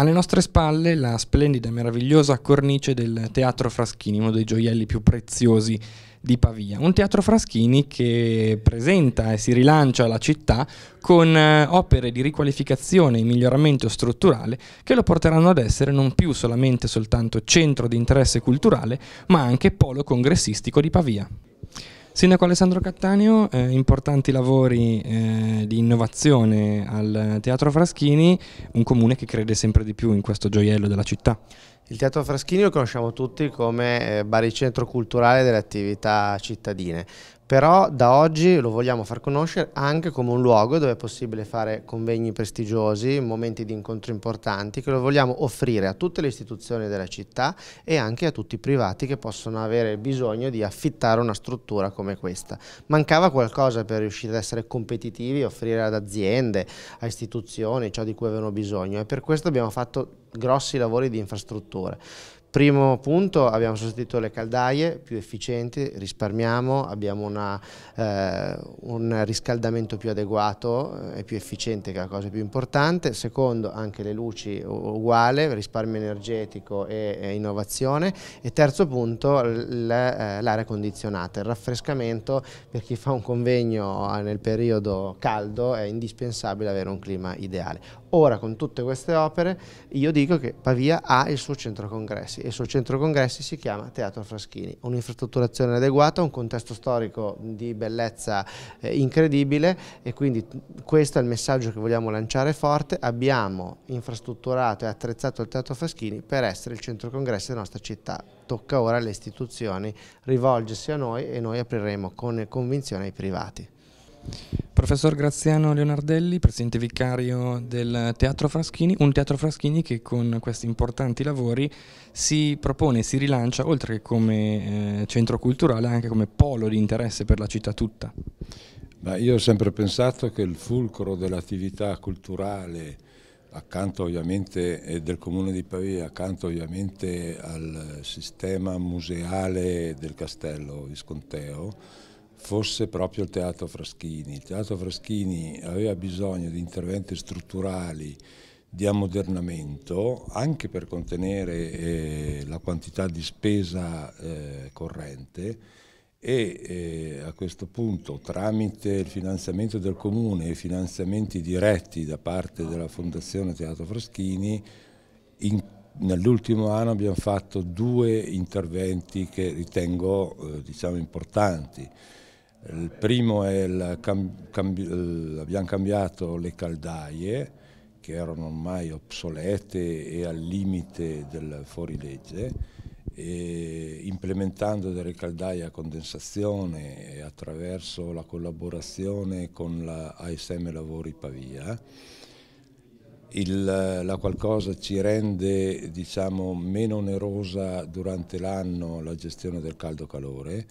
Alle nostre spalle la splendida e meravigliosa cornice del Teatro Fraschini, uno dei gioielli più preziosi di Pavia. Un teatro Fraschini che presenta e si rilancia la città con eh, opere di riqualificazione e miglioramento strutturale che lo porteranno ad essere non più solamente soltanto centro di interesse culturale, ma anche polo congressistico di Pavia. Sindaco Alessandro Cattaneo, eh, importanti lavori eh, di innovazione al Teatro Fraschini, un comune che crede sempre di più in questo gioiello della città. Il Teatro Fraschini lo conosciamo tutti come eh, baricentro culturale delle attività cittadine, però da oggi lo vogliamo far conoscere anche come un luogo dove è possibile fare convegni prestigiosi, momenti di incontro importanti, che lo vogliamo offrire a tutte le istituzioni della città e anche a tutti i privati che possono avere bisogno di affittare una struttura come questa. Mancava qualcosa per riuscire ad essere competitivi, offrire ad aziende, a istituzioni ciò di cui avevano bisogno e per questo abbiamo fatto grossi lavori di infrastrutture. Primo punto, abbiamo sostituito le caldaie più efficienti, risparmiamo, abbiamo una, eh, un riscaldamento più adeguato e più efficiente che è la cosa più importante. Secondo, anche le luci uguale, risparmio energetico e, e innovazione. E terzo punto, eh, l'aria condizionata, il raffrescamento per chi fa un convegno nel periodo caldo è indispensabile avere un clima ideale. Ora con tutte queste opere io dico che Pavia ha il suo centro congressi e il suo centro congressi si chiama Teatro Fraschini, un'infrastrutturazione adeguata, un contesto storico di bellezza eh, incredibile e quindi questo è il messaggio che vogliamo lanciare forte, abbiamo infrastrutturato e attrezzato il Teatro Fraschini per essere il centro congressi della nostra città, tocca ora alle istituzioni rivolgersi a noi e noi apriremo con convinzione ai privati. Professor Graziano Leonardelli, presidente vicario del Teatro Fraschini, un Teatro Fraschini che con questi importanti lavori si propone, si rilancia, oltre che come eh, centro culturale, anche come polo di interesse per la città tutta. Beh, io ho sempre pensato che il fulcro dell'attività culturale, accanto ovviamente del Comune di Pavia, accanto ovviamente al sistema museale del Castello Visconteo, fosse proprio il Teatro Fraschini. Il Teatro Fraschini aveva bisogno di interventi strutturali di ammodernamento anche per contenere eh, la quantità di spesa eh, corrente e eh, a questo punto tramite il finanziamento del comune e finanziamenti diretti da parte della Fondazione Teatro Fraschini nell'ultimo anno abbiamo fatto due interventi che ritengo eh, diciamo, importanti. Il primo è il abbiamo cambiato le caldaie che erano ormai obsolete e al limite del fuorilegge, implementando delle caldaie a condensazione attraverso la collaborazione con la ASM Lavori Pavia. Il, la qualcosa ci rende diciamo, meno onerosa durante l'anno la gestione del caldo-calore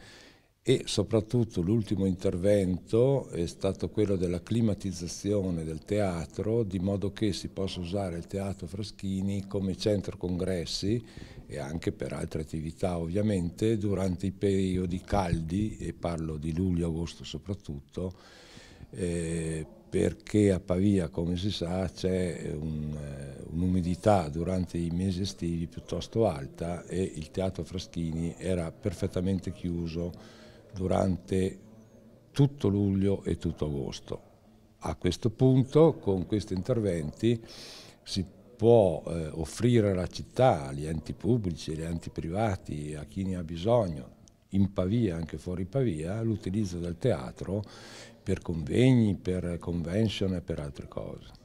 e soprattutto l'ultimo intervento è stato quello della climatizzazione del teatro di modo che si possa usare il Teatro Fraschini come centro congressi e anche per altre attività ovviamente durante i periodi caldi e parlo di luglio-agosto soprattutto eh, perché a Pavia come si sa c'è un, eh, un'umidità durante i mesi estivi piuttosto alta e il Teatro Fraschini era perfettamente chiuso durante tutto luglio e tutto agosto. A questo punto, con questi interventi, si può eh, offrire alla città, agli enti pubblici, agli enti privati, a chi ne ha bisogno, in Pavia, anche fuori Pavia, l'utilizzo del teatro per convegni, per convention e per altre cose.